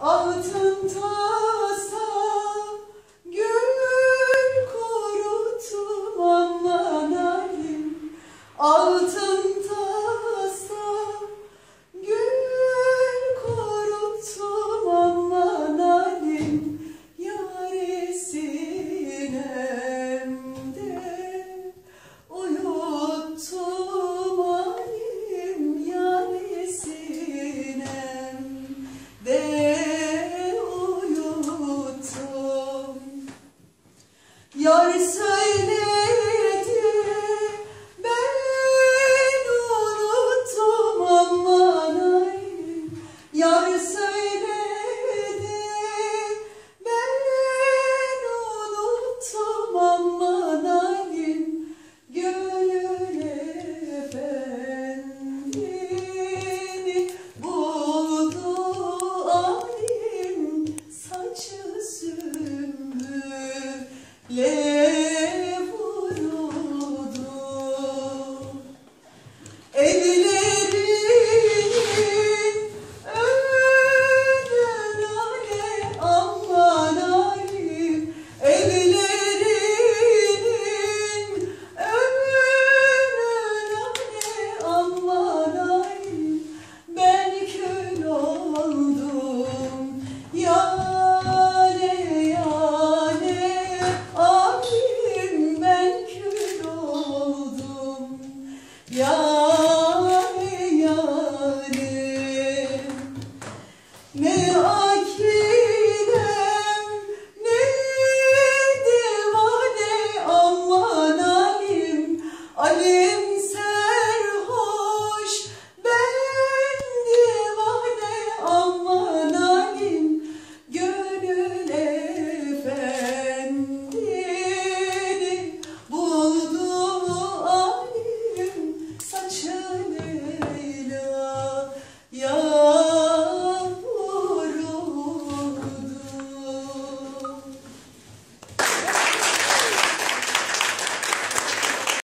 Altın tasa gül kurutum aman halim Altın Yar söyledi ben unuttum aman ay Yar söyledi